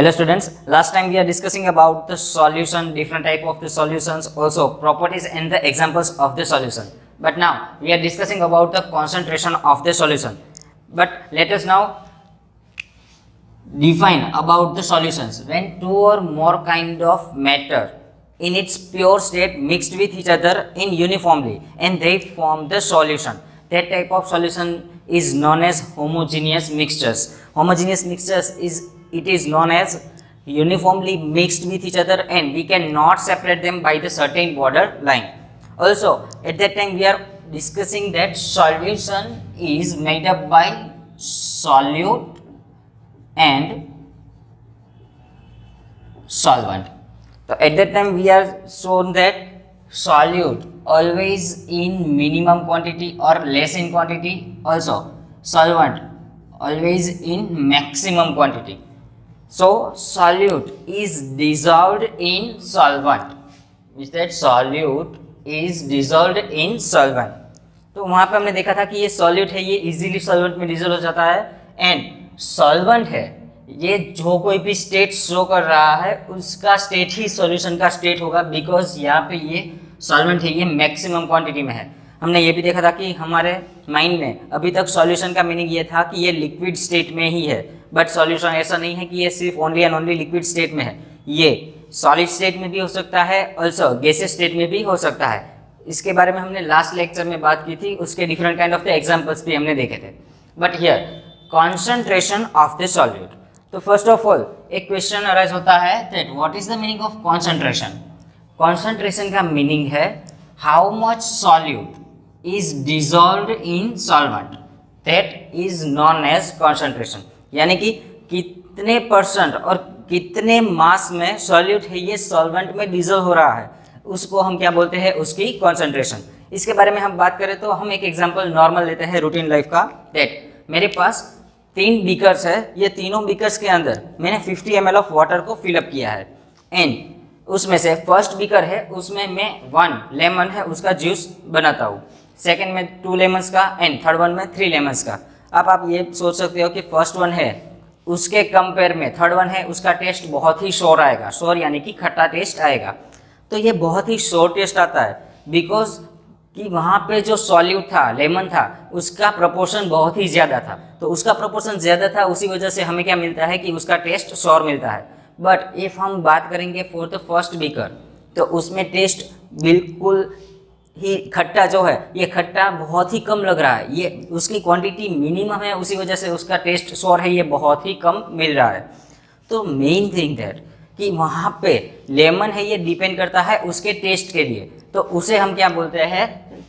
Hello students, last time we are discussing about the solution, different type of the solutions, also properties and the examples of the solution. But now we are discussing about the concentration of the solution. But let us now define about the solutions. When two or more kind of matter in its pure state mixed with each other in uniformly and they form the solution. That type of solution is known as homogeneous mixtures. Homogeneous mixtures is it is known as uniformly mixed with each other and we cannot separate them by the certain border line. Also, at that time we are discussing that solution is made up by solute and solvent. So, at that time we are shown that solute always in minimum quantity or less in quantity also solvent always in maximum quantity so solute is dissolved in solvent. Means that solute is dissolved in solvent? तो वहाँ पे हमने देखा था कि ये solute है, ये इजीली सॉल्वेंट में डिजोल्व हो जाता है। एंड सॉल्वेंट है, ये जो कोई भी स्टेट शो कर रहा है, उसका स्टेट ही सॉल्यूशन का स्टेट होगा बिकॉज़ यहाँ पे ये सॉल्वेंट है, ये मैक्सिमम क्वांटिटी में है। हमने ये भी देखा था कि हमारे माइंड में अभी तक सॉल्यूशन का मीनिंग ये था कि ये लिक्विड स्टेट में ही है। बट सॉल्यूशन ऐसा नहीं है कि ये सिर्फ़ only and only liquid state में है। ये सॉलिड स्टेट में भी हो सकता है ऑल्सो गैसेस स्टेट में भी हो सकता है। इसके बारे में हमने लास्ट लेक्चर में बात की थी, उसके different kind of the examples भी हमने देखे थे। But here concentration of the solute तो फ़र्स्ट ऑफ़ ऑल एक क्वेश्चन अराइज होता है that what is the meaning of concentration concentration का मीनिंग है how much solute is dissolve in solvent that is known as concentration यानी कि कितने percent और कितने मास में सॉल्यूट है, ये सॉल्वेंट में डिजोल्व हो रहा है। उसको हम क्या बोलते हैं? उसकी कॉन्सेंट्रेशन इसके बारे में हम बात करें तो हम एक एग्ज़ाम्पल नॉर्मल लेते हैं रूटीन लाइफ का। डेट मेरे पास तीन बीकर्स है, ये तीनों बीकर्स के अंदर मैंने 50 एम ऑफ़ वाटर को फिलअप किया है। एंड उसमें से फ़र्स्ट बीकर है, उसमें मैं वन लेमन है, उसका जूस बनाता हूँ। सेकेंड में टू लेमन्स का एंड थर्ड वन में थ्री लेमन्स का। अब आप ये सोच सकते हो कि फ़र्स्ट वन है, उसके कंपेयर में थर्ड वन है, उसका टेस्ट बहुत ही शोर आएगा। शोर यानी कि खट्टा टेस्ट आएगा। तो ये बहुत ही शोर टेस्ट आता है बिकॉज़ कि वहाँ पे जो सॉल्यूट था लेमन था, उसका प्रपोर्शन बहुत ही ज़्यादा था। तो उसका प्रपोर्शन ज़्यादा था, उसी वजह से हमें क्या मिलता है कि उसका टेस्ट शोर मिलता है। बट इफ़ हम बात करेंगे फॉर द फ़र्स्ट बीकर तो उसमें टेस्ट बिल्कुल ही खट्टा जो है, ये खट्टा बहुत ही कम लग रहा है। ये उसकी क्वांटिटी मिनिमम है, उसी वजह से उसका टेस्ट सोर है, ये बहुत ही कम मिल रहा है। तो मेन थिंग दैट कि वहाँ पे लेमन है, ये डिपेंड करता है उसके टेस्ट के लिए। तो उसे हम क्या बोलते हैं?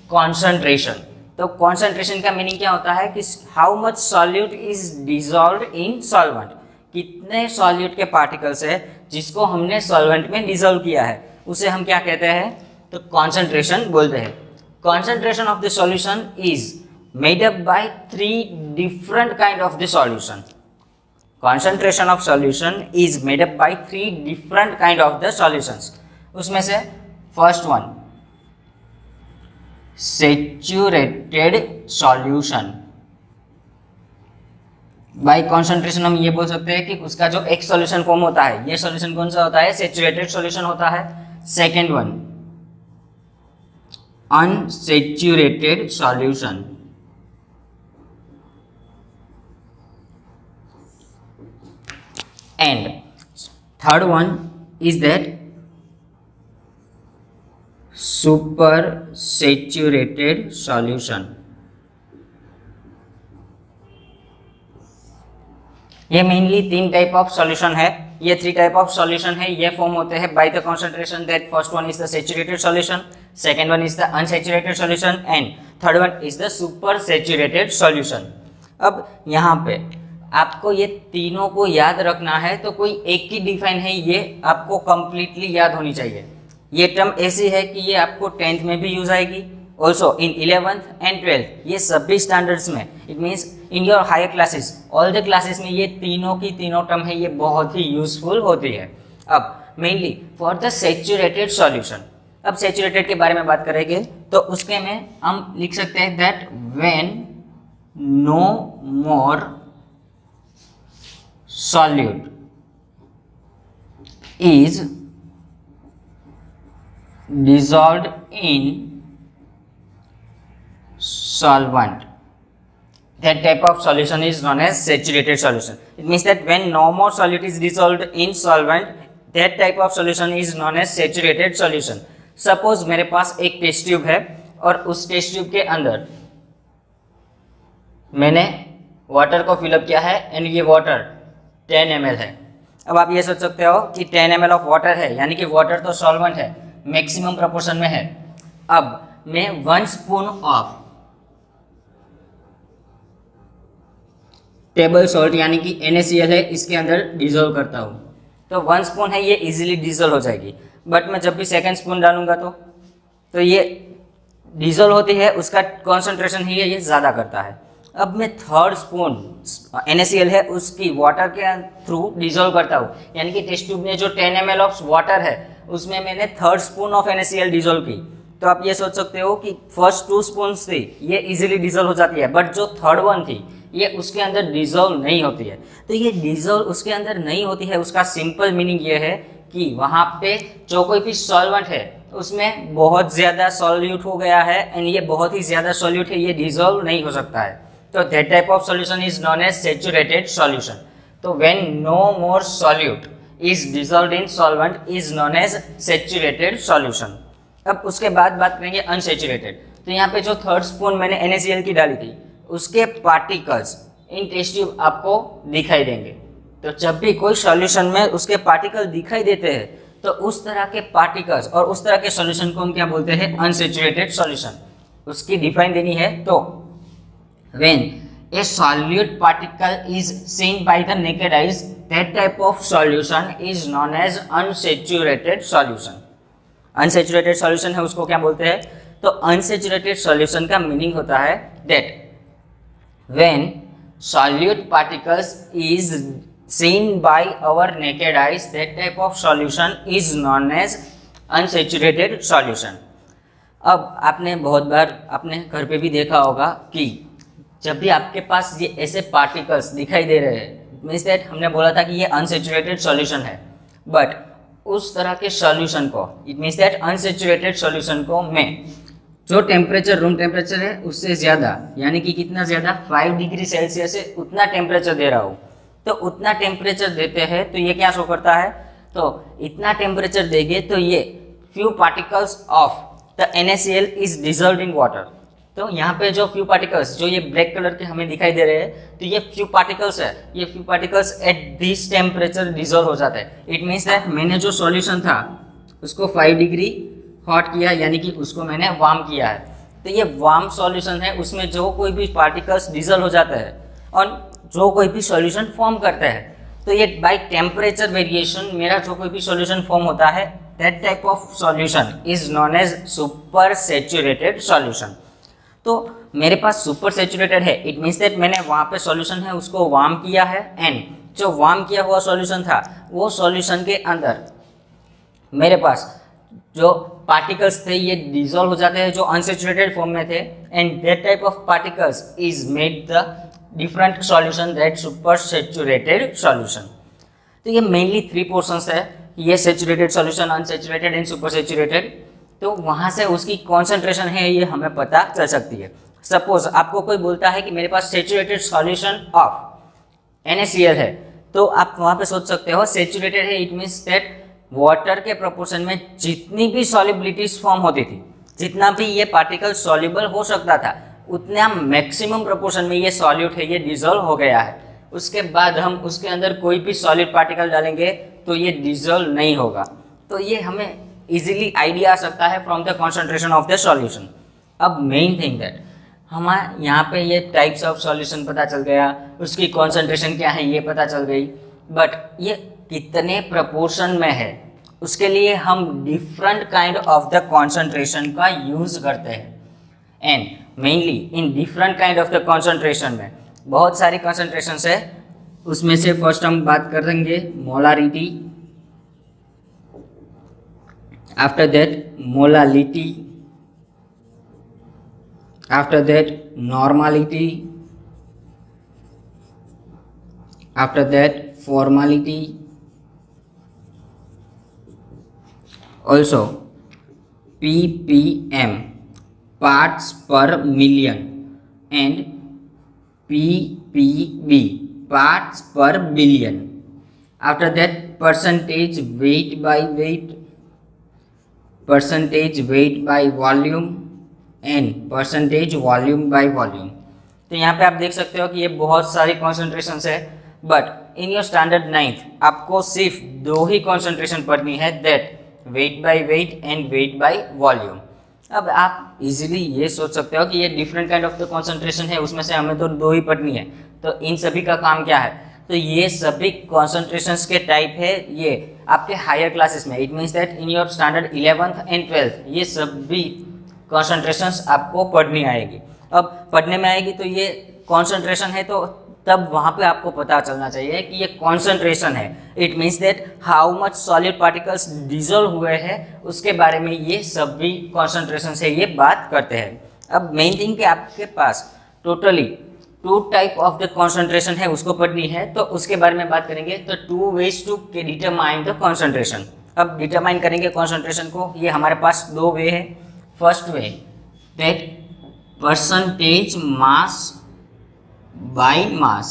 कॉन्सेंट्रेशन तो कॉन्सेंट्रेशन का मीनिंग क्या होता है? कि how much solute is dissolve in solvent कितने सॉल्यूट के पार्टिकल्स है जिसको हमने सॉल्वेंट में डिजोल्व किया है? उसे हम क्या कहते हैं? तो कॉन्सेंट्रेशन बोलते हैं। Concentration of the solution is made up by three different kind of the solution concentration of solution is made up by three different kind of the solutions उसमें से first one saturated solution by concentration हम ये बोल सकते हैं कि उसका जो एक सॉल्यूशन फॉर्म होता है, ये सॉल्यूशन कौन सा होता है? सेचुरेटेड सॉल्यूशन होता है। Second one unsaturated solution. And third one is that super saturated solution. ये मेनली तीन टाइप ऑफ़ सॉल्यूशन है। ये थ्री टाइप ऑफ़ सॉल्यूशन है। ये फॉर्म होते हैं by the concentration that first one is the saturated solution second one is the unsaturated solution and third one is the super saturated solution अब यहाँ पे आपको ये तीनों को याद रखना है तो कोई एक की डिफाइन है, ये आपको कंप्लीटली याद होनी चाहिए। ये टर्म ऐसी है कि ये आपको टेंथ में भी यूज़ आएगी। Also in eleventh and twelfth ये सभी स्टैंडर्ड्स में it means in your higher classes all the classes में ये तीनों की तीनों टर्म है, ये बहुत ही यूजफुल होती है। अब mainly for the saturated solution अब सेचुरेटेड के बारे में बात करेंगे तो उसके में हम लिख सकते हैं that when no more solute is dissolved in solvent that type of solution is known as saturated solution it means that when no more solute is dissolved in solvent that type of solution is known as saturated solution suppose मेरे पास एक test tube है और उस test tube के अंदर मैंने water को फिलअप किया है एंड ये वाटर 10 एम है। अब आप ये सोच सकते हो कि 10 एम ऑफ़ वाटर है, यानी कि वाटर तो सॉल्वेंट है मैक्सिमम प्रपोर्शन में है। अब मैं one spoon of table salt यानी कि NaCl है, इसके अंदर डिजोल्व करता हूँ। तो वन स्पून है, ये इजीली डिजोल्व हो जाएगी। बट मैं जब भी सेकेंड स्पून डालूँगा तो तो ये डीजल होती है, उसका कॉन्सेंट्रेशन ही ये ज़्यादा करता है। अब मैं थर्ड स्पून एनएससीएल है, उसकी वाटर के थ्रू डिजोल्व करता हूँ। यानी कि टेस्ट ट्यूब में जो 10 एम ऑफ़ वाटर है, उसमें मैंने third spoon of N dissolve की। तो आप ये सोच सकते हो कि फ़र्स्ट टू स्पून थी ये इजीली डिजोल्व हो जाती है बट जो थर्ड वन थी, ये उसके अंदर डिजोल्व नहीं होती है। तो ये डिजोल्व उसके अंदर नहीं होती है, उसका सिंपल मीनिंग ये है कि वहाँ पे जो कोई भी सॉल्वेंट है, उसमें बहुत ज़्यादा सॉल्यूट हो गया है एंड ये बहुत ही ज़्यादा सॉल्यूट है, ये डिजोल्व नहीं हो सकता है। तो that type of solution is known as saturated solution तो when no more solute is dissolve in solvent is known as saturated solution अब उसके बाद बात करेंगे अनसेचुरेटेड तो यहाँ पे जो थर्ड स्पून मैंने एन की डाली थी, उसके पार्टिकल्स इन टेस्ट ट्यूब आपको दिखाई देंगे। तो जब भी कोई सॉल्यूशन में उसके पार्टिकल दिखाई देते हैं तो उस तरह के पार्टिकल्स और उस तरह के सॉल्यूशन को हम क्या बोलते हैं? अनसेचुरेटेड सॉल्यूशन उसकी डिफाइन देनी है तो when a solute particle is seen by the naked eyes that type of solution is known as unsaturated solution unsaturated solution है, उसको क्या बोलते हैं? तो अनसेचुरेटेड सॉल्यूशन का मीनिंग होता है that when solute particles is seen by our naked eyes, that type of solution is known as unsaturated solution. अब आपने बहुत बार अपने घर पे भी देखा होगा कि जब भी आपके पास ये ऐसे पार्टिकल्स दिखाई दे रहे हैं मीन्स दैट हमने बोला था कि ये अनसेचुरेटेड सॉल्यूशन है। बट उस तरह के सॉल्यूशन को it means that unsaturated solution को मैं, जो टेम्परेचर रूम टेम्परेचर है, उससे ज़्यादा, यानी कि कितना ज़्यादा फाइव डिग्री सेल्सियस है उतना टेम्परेचर दे रहा हूँ। तो उतना टेम्परेचर देते हैं तो ये क्या शो करता है? तो इतना टेम्परेचर देंगे तो ये few particles of the N is dissolve in water तो यहाँ पे जो फ्यू पार्टिकल्स जो ये ब्लैक कलर के हमें दिखाई दे रहे हैं तो ये फ्यू पार्टिकल्स है। ये few particles at this temperature dissolve हो जाता है। इट मीन्स दैट मैंने जो सॉल्यूशन था, उसको फाइव डिग्री हॉट किया, यानी कि उसको मैंने वार्म किया है। तो ये वार्म सॉल्यूशन है, उसमें जो कोई भी पार्टिकल्स डिजोल्व हो जाते हैं। और जो कोई भी सॉल्यूशन फॉर्म करते हैं तो ये बाय टेम्परेचर वेरिएशन मेरा जो कोई भी सॉल्यूशन फॉर्म होता है that type of solution is known as super saturated solution तो मेरे पास सुपर सेचुरेटेड है इट मीन्स दैट मैंने वहाँ पे सॉल्यूशन है, उसको वार्म किया है एंड जो वार्म किया हुआ सॉल्यूशन था, वो सॉल्यूशन के अंदर मेरे पास जो पार्टिकल्स थे, ये डिजोल्व हो जाते हैं, जो अनसेचुरेटेड फॉर्म में थे and that type of particles is made the different solution that super saturated solution तो ये मेनली थ्री पोर्शंस है। ये saturated solution unsaturated and super saturated तो वहाँ से उसकी कॉन्सेंट्रेशन है, ये हमें पता चल सकती है। सपोज़ आपको कोई बोलता है कि मेरे पास सेचुरेटेड सॉल्यूशन ऑफ़ एन है तो आप वहाँ पे सोच सकते हो सेचुरेटेड है इट मीन्स दैट वाटर के प्रोपोर्शन में जितनी भी सॉलिबिलिटीज फॉर्म होती थी, जितना भी ये पार्टिकल सॉल्युबल हो सकता था उतना मैक्सिमम प्रोपोर्शन में ये सॉल्यूट है, ये डिजोल्व हो गया है। उसके बाद हम उसके अंदर कोई भी सॉलिड पार्टिकल डालेंगे तो ये डिजोल्व नहीं होगा। तो ये हमें इजीली आइडिया आ सकता है from the concentration of the solution अब मेन थिंग दैट हमारे यहाँ पे ये टाइप्स ऑफ़ सॉल्यूशन पता चल गया, उसकी कॉन्सेंट्रेशन क्या है, ये पता चल गई। बट ये कितने प्रपोर्शन में है, उसके लिए हम different kind of the concentration का यूज़ करते हैं। And mainly in different kind of the concentration में। बहुत सारी कॉन्सेंट्रेशन है, उसमें से फ़र्स्ट हम बात करेंगे molarity after that, molality after that, normality after that, formality also ppm parts per million and ppb parts per billion after that percentage weight by weight percentage weight by volume and percentage volume by volume तो यहाँ पे आप देख सकते हो कि ये बहुत सारी कॉन्सेंट्रेशन है but in your standard ninth आपको सिर्फ़ दो ही कॉन्सेंट्रेशन पढ़नी है that weight by weight and weight by volume अब आप इजीली ये सोच सकते हो कि ये different kind of the concentration है, उसमें से हमें तो दो ही पढ़नी है। तो इन सभी का काम क्या है? तो ये सभी कॉन्सेंट्रेशन के टाइप है ये आपके हायर क्लासेस में। It means that in your standard eleventh and twelfth ये सभी कॉन्सेंट्रेशन आपको पढ़नी आएगी। अब पढ़ने में आएगी तो ये कॉन्सेंट्रेशन है तो तब वहाँ पे आपको पता चलना चाहिए कि ये कॉन्सेंट्रेशन है। It means that how much solid particles dissolve हुए हैं, उसके बारे में ये सभी कॉन्सेंट्रेशन से ये बात करते हैं। अब मेन थिंग कि आपके पास totally two type of the concentration है, उसको पढ़नी है तो उसके बारे में बात करेंगे तो two ways to determine the concentration अब डिटरमाइन करेंगे कॉन्सेंट्रेशन को, ये हमारे पास दो वे है। First way that percentage mass by mass,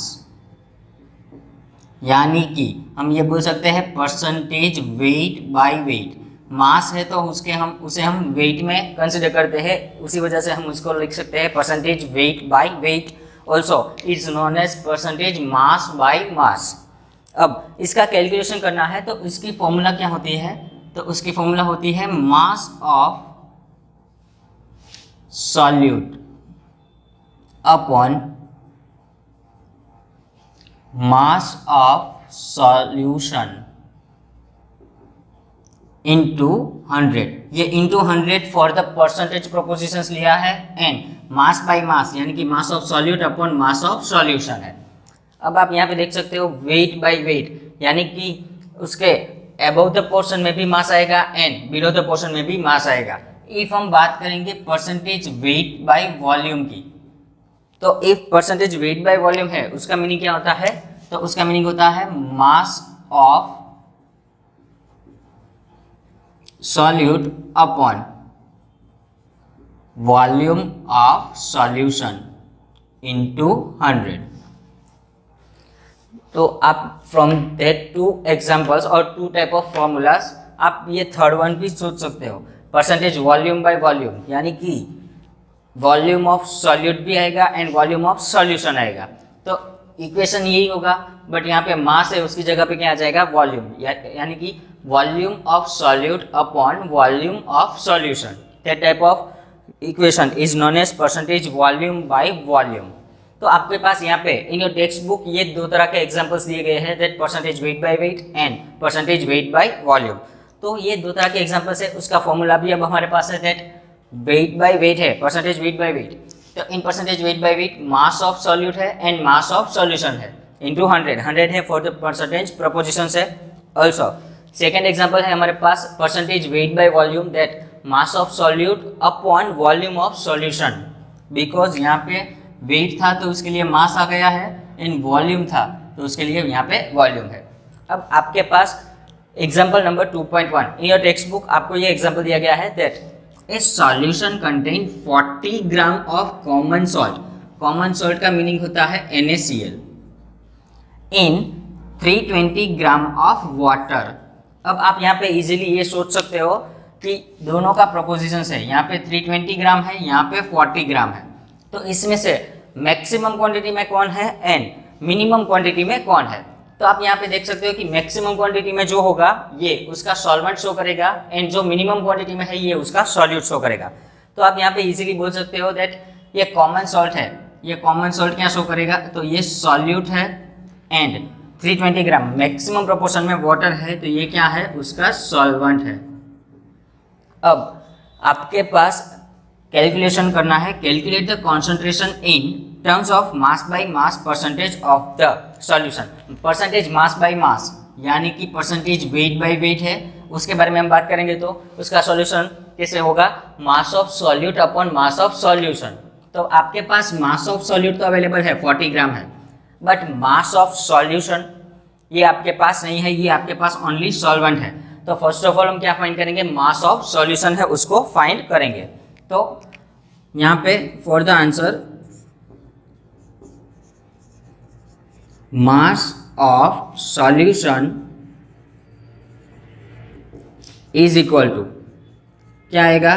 यानी कि हम ये बोल सकते हैं percentage weight by weight mass है तो उसके हम, उसे हम वेट में कंसिडर करते हैं, उसी वजह से हम उसको लिख सकते हैं percentage weight by weight also it's known as percentage mass by mass अब इसका कैलकुलेशन करना है तो इसकी फॉर्मूला क्या होती है? तो उसकी फॉर्मूला होती है mass of solute upon mass of solution into 100 ये into 100 for the percentage propositions लिया है एंड मास बाय मास यानी कि mass of solute upon mass of solution है। अब आप यहाँ पे देख सकते हो वेट बाय वेट यानी कि उसके अबव द पोर्शन में भी मास आएगा एंड बिलो द पोर्शन में भी मास आएगा। इफ़ हम बात करेंगे परसेंटेज वेट बाय वॉल्यूम की तो if percentage weight by volume है, उसका मीनिंग क्या होता है? तो उसका मीनिंग होता है mass of solute upon volume of solution into hundred तो आप फ्रॉम दैट टू एग्जांपल्स और टू टाइप ऑफ़ फॉर्मूलाज आप ये थर्ड वन भी सोच सकते हो। परसेंटेज वॉल्यूम बाय वॉल्यूम यानी कि वॉल्यूम ऑफ़ सॉल्यूट भी आएगा एंड वॉल्यूम ऑफ़ सॉल्यूशन आएगा। तो इक्वेशन यही होगा बट यहाँ पे मास है उसकी जगह पे क्या आ जाएगा? वॉल्यूम। या, यानी कि volume of solute upon volume of solution. That type of equation is known as percentage volume by volume तो आपके पास यहाँ पे इन योर टेक्स्ट बुक ये दो तरह के एग्जाम्पल्स दिए गए हैं that percentage weight by weight and percentage weight by volume तो ये दो तरह के एग्जाम्पल्स है उसका फॉर्मूला भी अब हमारे पास है दैट वेट बाय वेट है परसेंटेज वेट बाय वेट तो in percentage weight by weight mass of solute है एंड मास ऑफ़ सॉल्यूशन है. इंटू हंड्रेड हंड्रेड है फॉर द परसेंटेज प्रपोजिशन है ऑल्सो सेकेंड एग्ज़ाम्पल है हमारे पास percentage weight by volume that mass of solute upon volume of solution because यहाँ पे wait था तो उसके लिए मास आ गया है एंड वॉल्यूम था तो उसके लिए यहाँ पे वॉल्यूम है. अब आपके पास example number 2.1 in your text book आपको ये एग्ज़ाम्पल दिया गया है that a solution contain 40 gram of common salt common salt का मीनिंग होता है NaCl in 320 gram of water अब आप यहाँ पे इजीली ये सोच सकते हो कि दोनों का प्रोपोजिशन है। यहाँ पे 320 ग्राम है, यहाँ पे 40 ग्राम है। तो इसमें से मैक्सिमम क्वांटिटी में कौन है? एंड मिनिमम क्वांटिटी में कौन है? तो आप यहाँ पे देख सकते हो कि मैक्सिमम क्वांटिटी में जो होगा, ये उसका सॉल्वेंट शो करेगा एंड जो मिनिमम क्वांटिटी में है, ये उसका सॉल्यूट शो करेगा। तो आप यहाँ पे इजीली बोल सकते हो दैट ये कॉमन सॉल्ट है। ये कॉमन सॉल्ट क्या शो करेगा? तो ये सॉल्यूट है एंड 320 ग्राम मैक्सिमम प्रोपोर्शन में वाटर है तो ये क्या है? उसका सॉल्वेंट है। अब आपके पास कैलकुलेशन करना है। Calculate the concentration in terms of mass by mass percentage of the solution percentage mass by mass यानी कि परसेंटेज वेट बाई वेट है, उसके बारे में हम बात करेंगे तो उसका सॉल्यूशन कैसे होगा? Mass of solute upon mass of solution तो आपके पास मास ऑफ़ सॉल्यूट तो अवेलेबल है 40 ग्राम है. बट मास ऑफ़ सॉल्यूशन ये आपके पास नहीं है, ये आपके पास ओनली सॉल्वेंट है. तो फ़र्स्ट ऑफ़ ऑल हम क्या फाइंड करेंगे? मास ऑफ़ सॉल्यूशन है, उसको फाइंड करेंगे. तो यहाँ पे for the answer mass of solution is equal to क्या आएगा?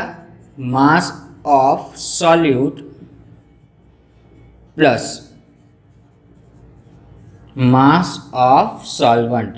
Mass of solute plus mass of solvent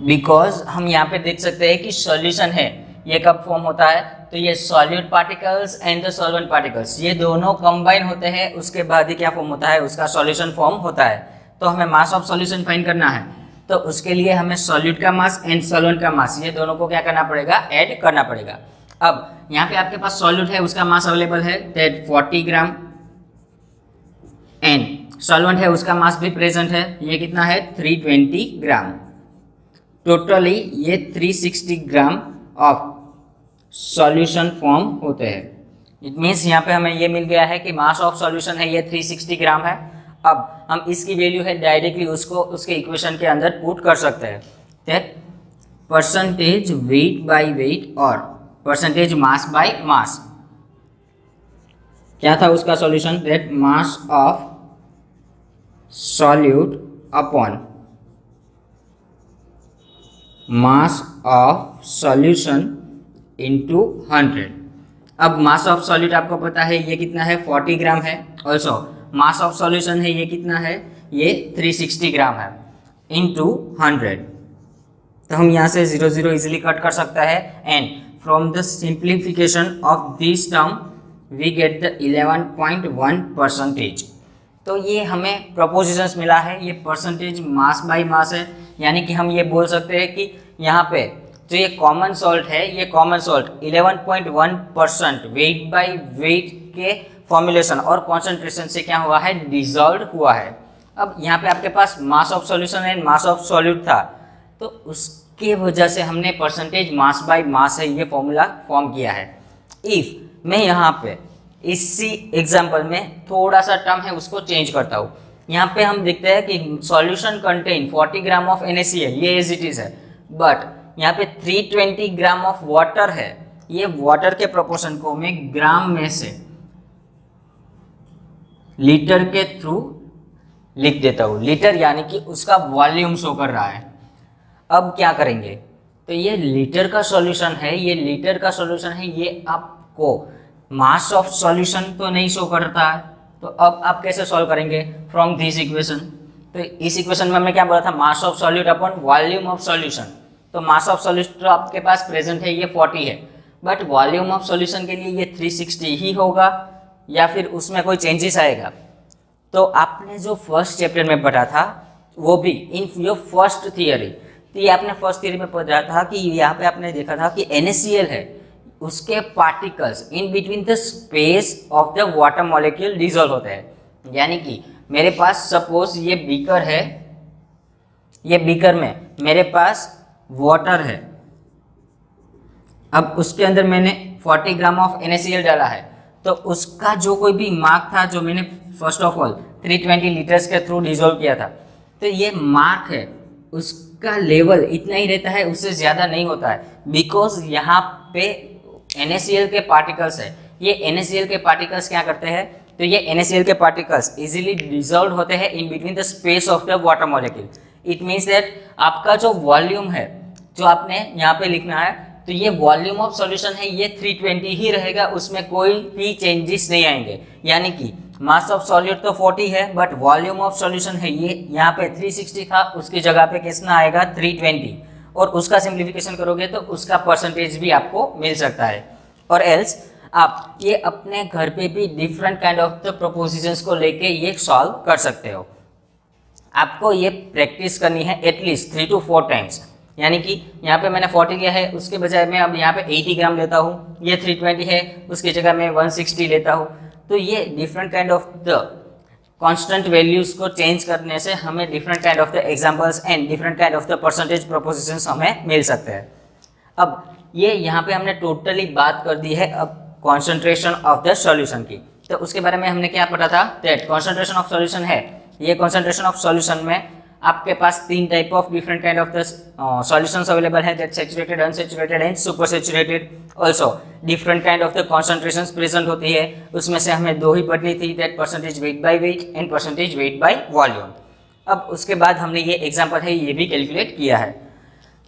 because हम यहाँ पे देख सकते हैं कि सॉल्यूशन है। ये कब फॉर्म होता है? तो ये solute particles and the solvent particles ये दोनों कंबाइन होते हैं, उसके बाद ही क्या फॉर्म होता है? उसका सॉल्यूशन फॉर्म होता है। तो हमें मास ऑफ़ सॉल्यूशन फाइंड करना है। तो उसके लिए हमें सॉल्यूट का मास एंड सॉल्वेंट का मास ये दोनों को क्या करना पड़ेगा? ऐड करना पड़ेगा। अब, यहाँ पे आपके पास सॉल्यूट है, उसका मास अवेलेबल है दैट 40 ग्राम एंड सॉल्वेंट है, उसका मास भी प्रेजेंट है। ये कितना है? 320 ग्राम टोटली ये 360 ग्राम ऑफ़ सॉल्यूशन फॉर्म होते हैं। इट मीन्स यहाँ पे हमें ये मिल गया है कि मास ऑफ़ सॉल्यूशन है, ये 360 ग्राम है। अब हम इसकी वैल्यू है डायरेक्टली उसको, उसके इक्वेशन के अंदर पुट कर सकते हैं। That percentage weight by weight और परसेंटेज मास बाय मास क्या था उसका solution that mass of solute upon mass of solution into hundred अब मास ऑफ़ सॉल्यूट आपको पता है, ये कितना है? 40 ग्राम है। ऑल्सो मास ऑफ़ सॉल्यूशन है, ये कितना है? ये 360 ग्राम है। इंटू हंड्रेड तो हम यहाँ से ज़ीरो ज़ीरो इजिली कट कर सकता है। And from the simplification of this term we get the 11.1 percentage तो ये हमें प्रपोजिशंस मिला है। ये परसेंटेज मास बाय मास है। यानी कि हम ये बोल सकते हैं कि यहाँ पे जो ये कॉमन सॉल्ट है, ये common salt 11.1 percent weight by weight के फॉर्मुलेशन और कॉन्सेंट्रेशन से क्या हुआ है? डिजॉल्व हुआ है। अब यहाँ पे आपके पास mass of solution and mass of solute था। तो उसके वजह से हमने परसेंटेज मास बाय मास है, ये फॉर्मूला फॉर्म किया है। इफ़ मैं यहाँ पे इसी एग्ज़ाम्पल में थोड़ा सा टर्म है, उसको चेंज करता हूँ। यहाँ पे हम देखते हैं कि solution contain 40 gram of N ये एज इट इज़ है। बट यहाँ पे 320 ग्राम ऑफ़ वाटर है। ये वाटर के प्रोपोर्शन को मैं ग्राम में से लीटर के थ्रू लिख देता हूँ। लीटर यानी कि उसका वॉल्यूम शो कर रहा है। अब क्या करेंगे? तो ये लीटर का सॉल्यूशन है, ये लीटर का सॉल्यूशन है, ये आपको मास ऑफ़ सॉल्यूशन तो नहीं शो करता। है तो अब आप कैसे सॉल्व करेंगे? फ्रॉम दिस इक्वेशन तो इस इक्वेशन में हमने क्या बोला था? Mass of solute upon volume of solution तो मास ऑफ़ सॉल्यूशन आपके पास प्रेजेंट है, ये 40 है। बट वॉल्यूम ऑफ़ सोल्यूशन के लिए ये 360 ही होगा, या फिर उसमें कोई चेंजेस आएगा। तो आपने जो फ़र्स्ट चैप्टर में पढ़ा था, वो भी इन योर फ़र्स्ट थियरी तो ये आपने फ़र्स्ट थियरी में पढ़ा था कि यहाँ पे आपने देखा था कि एन है, उसके particles in between the space of the water molecule dissolve होते हैं। यानी कि मेरे पास सपोज़ ये बीकर है, ये बीकर में मेरे पास वाटर है। अब उसके अंदर मैंने 40 ग्राम ऑफ़ एनएससीएल डाला है। तो उसका जो कोई भी मार्क था, जो मैंने फ़र्स्ट ऑफ़ ऑल 320 लीटर्स के थ्रू डिजोल्व किया था तो ये मार्क है। उसका लेवल इतना ही रहता है, उससे ज़्यादा नहीं होता है। बिकॉज़ यहाँ पे एनएससीएल के पार्टिकल्स है। ये एन के पार्टिकल्स क्या करते हैं? तो ये एन के पार्टिकल्स इजिली डिजोल्व होते हैं in between the space of the water molecule it means that आपका जो वॉल्यूम है जो आपने यहाँ पे लिखना है तो ये वॉल्यूम ऑफ़ सॉल्यूशन है, ये 320 ही रहेगा, उसमें कोई भी चेंजेस नहीं आएँगे। यानी कि मास ऑफ़ सॉल्यूट तो 40 है बट वॉल्यूम ऑफ़ सॉल्यूशन है ये, यहाँ पे 360 था, उसकी जगह पे कितना आएगा? 320 और उसका सिंप्लीफिकेशन करोगे तो उसका परसेंटेज भी आपको मिल सकता है। और एल्स आप ये अपने घर पे भी different kind of the propositions को लेके ये सॉल्व कर सकते हो। आपको ये प्रैक्टिस करनी है at least three two four times यानी कि यहाँ पे मैंने 40 लिया है, उसके बजाय मैं अब यहाँ पे 80 ग्राम लेता हूँ, ये 320 है, उसकी जगह मैं 160 लेता हूँ। तो ये different kind of the constant values को चेंज करने से हमें different kind of the examples and different kind of the percentage propositions हमें मिल सकते हैं। अब ये यहाँ पे हमने टोटली बात कर दी है अब कॉन्सेंट्रेशन ऑफ़ द सॉल्यूशन की। तो उसके बारे में हमने क्या पढ़ा था? दैट कॉन्सेंट्रेशन ऑफ़ सॉल्यूशन है। ये कॉन्सेंट्रेशन ऑफ़ सॉल्यूशन में आपके पास तीन type of different kind of the solutions available है that saturated unsaturated and super saturated also different kind of the concentration present होती है, उसमें से हमें दो ही पढ़नी थी that percentage weight by weight and percentage weight by volume अब उसके बाद हमने ये एग्ज़ाम्पल है, ये भी कैलकुलेट किया है.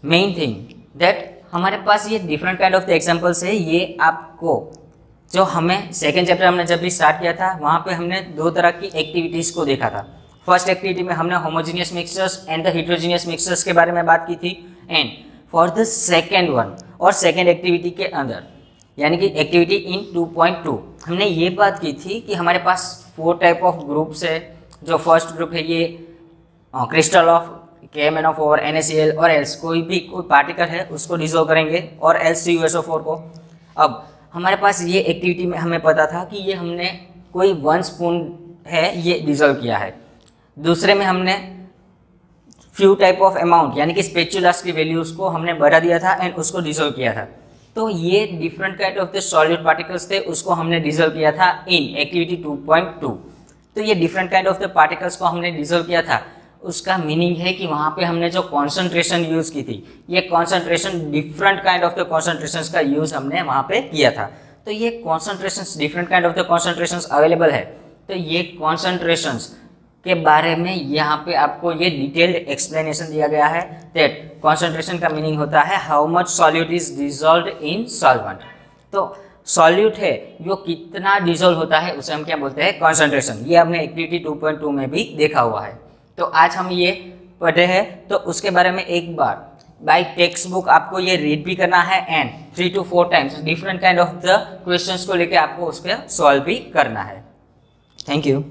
मेन थिंग दैट हमारे पास ये different kind of the examples है, ये आपको, जो हमें सेकेंड चैप्टर हमने जब भी स्टार्ट किया था, वहाँ पे हमने दो तरह की एक्टिविटीज़ को देखा था. फ़र्स्ट एक्टिविटी में हमने homogeneous mixtures and the heterogeneous mixtures के बारे में बात की थी। And for the second one और सेकेंड एक्टिविटी के अंदर, यानी कि एक्टिविटी इन 2.2 हमने ये बात की थी कि हमारे पास फोर टाइप ऑफ़ ग्रुप्स है। जो फ़र्स्ट ग्रुप है ये क्रिस्टल ऑफ़ के M N of over N S और एल्स कोई भी, कोई पार्टिकल है, उसको डिजोल्व करेंगे, और एल्स सी यू फोर को। अब हमारे पास ये एक्टिविटी में हमें पता था कि ये हमने कोई वन स्पून है, ये डिजोल्व किया है। दूसरे में हमने फ्यू टाइप ऑफ़ अमाउंट यानी कि स्पेचुलस की वैल्यूज़ को हमने बढ़ा दिया था एंड उसको डिजोल्व किया था। तो ये different kind of the solid particles थे, उसको हमने डिजोल्व किया था इन एक्टिविटी 2.2 तो ये different kind of the particles को हमने डिजोल्व किया था। उसका मीनिंग है कि वहाँ पे हमने जो कॉन्सेंट्रेशन यूज़ की थी, ये concentration different kind of the concentration का यूज़ हमने वहाँ पे किया था। तो ये concentration different kind of the concentration available है। तो ये कॉन्सेंट्रेशंस के बारे में यहाँ पे आपको ये डिटेल्ड एक्सप्लेनेशन दिया गया है दैट कॉन्सेंट्रेशन का मीनिंग होता है how much solute is dissolve in solvent तो सॉल्यूट है, जो कितना डिजोल्व होता है, उसे हम क्या बोलते हैं? कॉन्सेंट्रेशन ये हमने एक्टिविटी 2.2 में भी देखा हुआ है। तो आज हम ये पढ़े हैं। तो उसके बारे में एक बार बाय टेक्स्ट बुक आपको ये रीड भी करना है and three two four times different kind of the questions को लेके आपको उसके सॉल्व भी करना है। Thank you